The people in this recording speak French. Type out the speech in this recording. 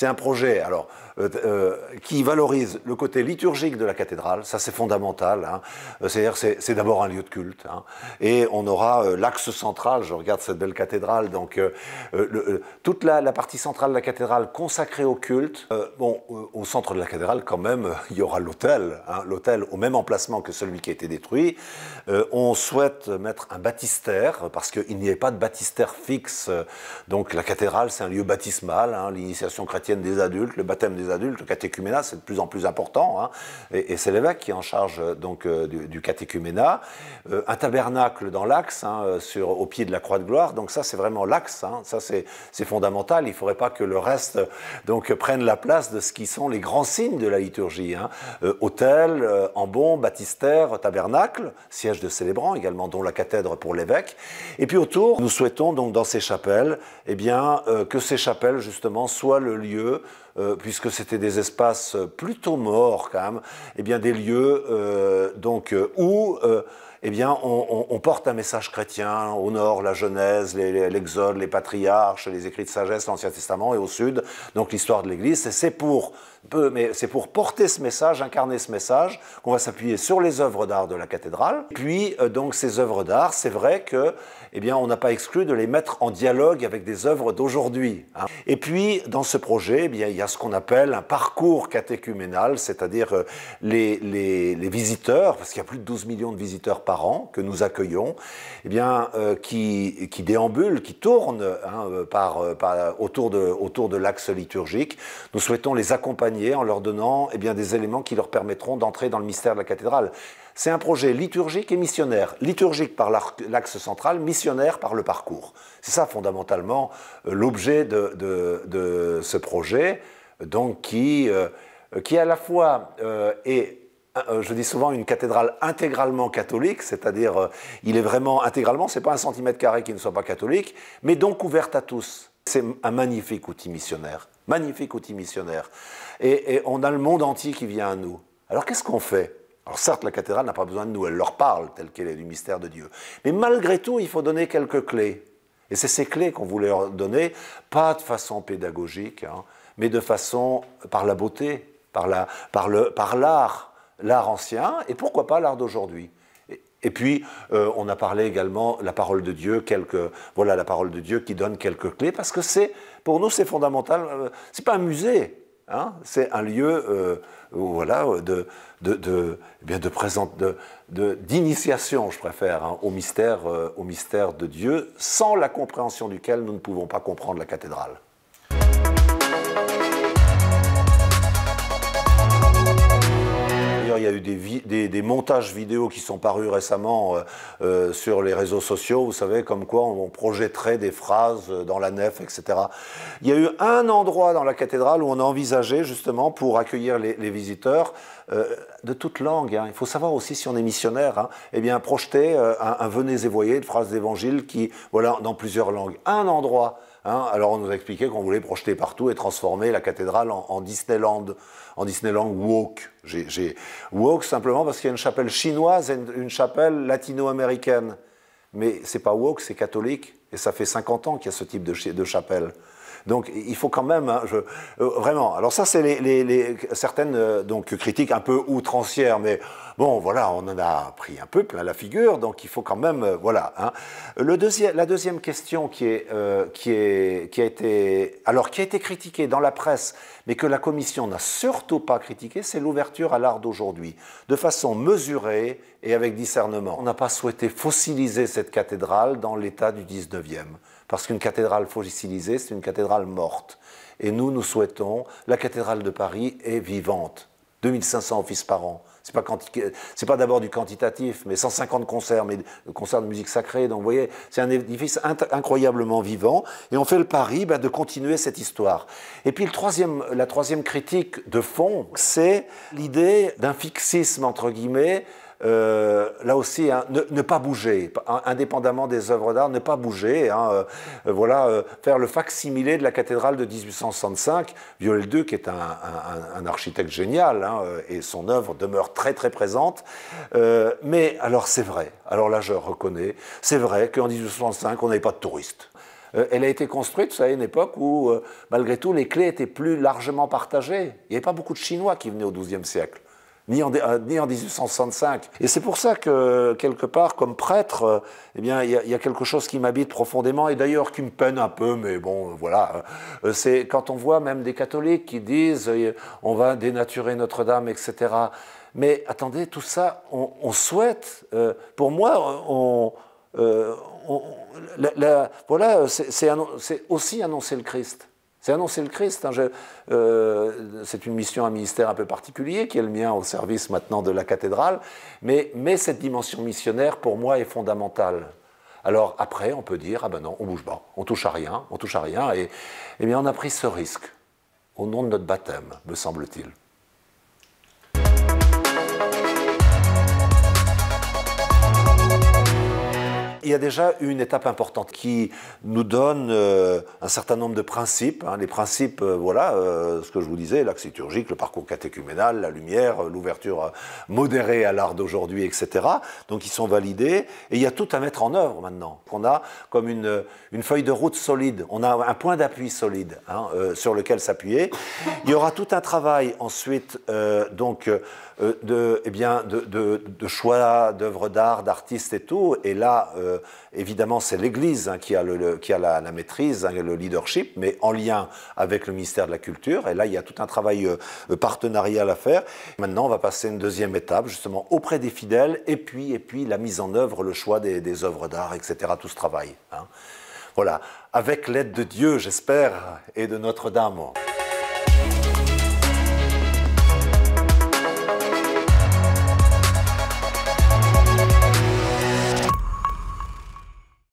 C'est un projet. Alors, euh, euh, qui valorise le côté liturgique de la cathédrale, ça c'est fondamental. Hein. Euh, c'est-à-dire c'est d'abord un lieu de culte. Hein. Et on aura l'axe central, je regarde cette belle cathédrale, donc toute la, partie centrale de la cathédrale consacrée au culte. bon, au centre de la cathédrale quand même, il y aura l'autel, hein, l'autel au même emplacement que celui qui a été détruit. on souhaite mettre un baptistère, parce qu'il n'y ait pas de baptistère fixe. Donc la cathédrale c'est un lieu baptismal, l'initiation chrétienne des adultes, le baptême des adultes, le catéchuménat, c'est de plus en plus important, hein. et, c'est l'évêque qui est en charge euh, donc euh, du, catéchuménat. Euh, un tabernacle dans l'axe, hein, sur, au pied de la croix de gloire, donc ça c'est vraiment l'axe, hein. ça c'est fondamental, il ne faudrait pas que le reste donc, prenne la place de ce qui sont les grands signes de la liturgie. autel, ambon, baptistère, tabernacle, siège de célébrants également, dont la cathèdre pour l'évêque. Et puis autour, nous souhaitons donc dans ces chapelles, eh bien, que ces chapelles justement soient le lieu euh, puisque c'était des espaces plutôt morts quand même, eh bien des lieux euh, donc euh, où eh bien, on, porte un message chrétien au nord, la Genèse, l'Exode, les, patriarches, les écrits de sagesse, l'Ancien Testament, et au sud, donc l'histoire de l'Église. c'est pour, mais c'est pour porter ce message, incarner ce message, qu'on va s'appuyer sur les œuvres d'art de la cathédrale. Puis, donc, ces œuvres d'art, c'est vrai que eh bien, on n'a pas exclu de les mettre en dialogue avec des œuvres d'aujourd'hui. Hein. Et puis, dans ce projet, eh bien, il y a ce qu'on appelle un parcours catéchuménal, c'est-à-dire euh, les, les, visiteurs, parce qu'il y a plus de 12 millions de visiteurs par que nous accueillons, eh bien, euh, qui, qui, déambulent, qui tournent hein, euh, par, autour de, autour de l'axe liturgique. Nous souhaitons les accompagner en leur donnant eh bien, des éléments qui leur permettront d'entrer dans le mystère de la cathédrale. C'est un projet liturgique et missionnaire. Liturgique par l'axe central, missionnaire par le parcours. C'est ça fondamentalement euh, l'objet de, ce projet, donc qui, euh, qui à la fois euh, est je dis souvent une cathédrale intégralement catholique, c'est-à-dire il est vraiment intégralement, c'est pas un centimètre carré qui ne soit pas catholique, mais donc ouverte à tous. C'est un magnifique outil missionnaire, magnifique outil missionnaire. et on a le monde entier qui vient à nous. Alors qu'est-ce qu'on fait? Alors certes, la cathédrale n'a pas besoin de nous, elle leur parle telle qu'elle est du mystère de Dieu. Mais malgré tout, il faut donner quelques clés. Et c'est ces clés qu'on voulait leur donner, pas de façon pédagogique, hein, mais de façon par la beauté, par l'art, par par l'art ancien, et pourquoi pas l'art d'aujourd'hui. Et, puis, euh, on a parlé également la parole de Dieu, quelques, voilà la parole de Dieu qui donne quelques clés, parce que c'est, pour nous, c'est fondamental. Euh, c'est pas un musée, Hein, c'est un lieu euh, voilà, de, de, de, eh bien de d'initiation, je préfère, hein, au, mystère, au mystère de Dieu, sans la compréhension duquel nous ne pouvons pas comprendre la cathédrale. Il y a eu des, montages vidéo qui sont parus récemment euh, euh, sur les réseaux sociaux, vous savez, comme quoi on, projetterait des phrases dans la nef, etc. Il y a eu un endroit dans la cathédrale où on a envisagé, justement, pour accueillir les, visiteurs, euh, de toute langue. Hein. Il faut savoir aussi, si on est missionnaire, hein, eh bien, projeter un, venez et voyez de phrases d'évangile qui, voilà, dans plusieurs langues. Un endroit Hein, alors on nous a expliqué qu'on voulait projeter partout et transformer la cathédrale en, Disneyland, en Disneyland woke. J'ai woke simplement parce qu'il y a une chapelle chinoise et une, chapelle latino-américaine. Mais c'est pas woke, c'est catholique. Et ça fait 50 ans qu'il y a ce type de chapelle. Donc il faut quand même, hein, euh, vraiment. Alors ça, c'est certaines euh, donc critiques un peu outrancières, mais bon, voilà, on en a pris un peu plein la figure, donc il faut quand même, euh, voilà. Hein. Le la deuxième question qui est, qui est, qui a été, alors qui a été critiquée dans la presse, mais que la commission n'a surtout pas critiquée, c'est l'ouverture à l'art d'aujourd'hui, de façon mesurée et avec discernement. On n'a pas souhaité fossiliser cette cathédrale dans l'état du 19e. Parce qu'une cathédrale fossilisée, c'est une cathédrale morte. Et nous, nous souhaitons, la cathédrale de Paris est vivante. 2500 offices par an. Ce n'est pas, pas d'abord du quantitatif, mais 150 concerts, mais concerts de musique sacrée. Donc vous voyez, c'est un édifice incroyablement vivant. Et on fait le pari ben, de continuer cette histoire. Et puis le troisième, la troisième critique de fond, c'est l'idée d'un fixisme, entre guillemets, euh, là aussi, hein, ne, pas bouger, indépendamment des œuvres d'art, ne pas bouger. Hein, euh, voilà, euh, faire le facsimilé de la cathédrale de 1865. Viollet-le-Duc est un, architecte génial hein, et son œuvre demeure très très présente. mais alors c'est vrai, alors là je reconnais, c'est vrai qu'en 1865 on n'avait pas de touristes. elle a été construite, vous savez, à une époque où, malgré tout, les clés étaient plus largement partagées. Il n'y avait pas beaucoup de Chinois qui venaient au XIIe siècle, ni en, ni en 1865. Et c'est pour ça que, quelque part, comme prêtre, eh bien, il y, a quelque chose qui m'habite profondément, et d'ailleurs qui me peine un peu, mais bon, voilà. C'est quand on voit même des catholiques qui disent on va dénaturer Notre-Dame, etc. Mais attendez, tout ça, on, souhaite, pour moi, voilà, c'est aussi annoncer le Christ. C'est annoncer le Christ. Hein. Euh, c'est une mission, un ministère un peu particulier qui est le mien au service maintenant de la cathédrale. Mais, cette dimension missionnaire, pour moi, est fondamentale. Alors après, on peut dire, ah ben non, on bouge pas, on touche à rien, on touche à rien. Et, eh bien, on a pris ce risque au nom de notre baptême, me semble-t-il. Il y a déjà une étape importante qui nous donne euh, un certain nombre de principes. Hein. les principes, euh, voilà, euh, ce que je vous disais, l'axe liturgique, le parcours catéchuménal, la lumière, l'ouverture modérée à l'art d'aujourd'hui, etc. Donc ils sont validés. Et il y a tout à mettre en œuvre maintenant. On a comme une, une feuille de route solide. On a un point d'appui solide hein, sur lequel s'appuyer. Il y aura tout un travail ensuite, donc de, eh bien, de, choix d'œuvres d'art, d'artistes et tout. Et là, évidemment, c'est l'Église hein, qui a, la, maîtrise, hein, le leadership, mais en lien avec le ministère de la Culture. Et là, il y a tout un travail euh, partenarial à faire. Maintenant, on va passer à une deuxième étape, justement, auprès des fidèles, et puis, et puis la mise en œuvre, le choix des, des œuvres d'art, etc., tout ce travail. Hein. Voilà, avec l'aide de Dieu, j'espère, et de Notre-Dame.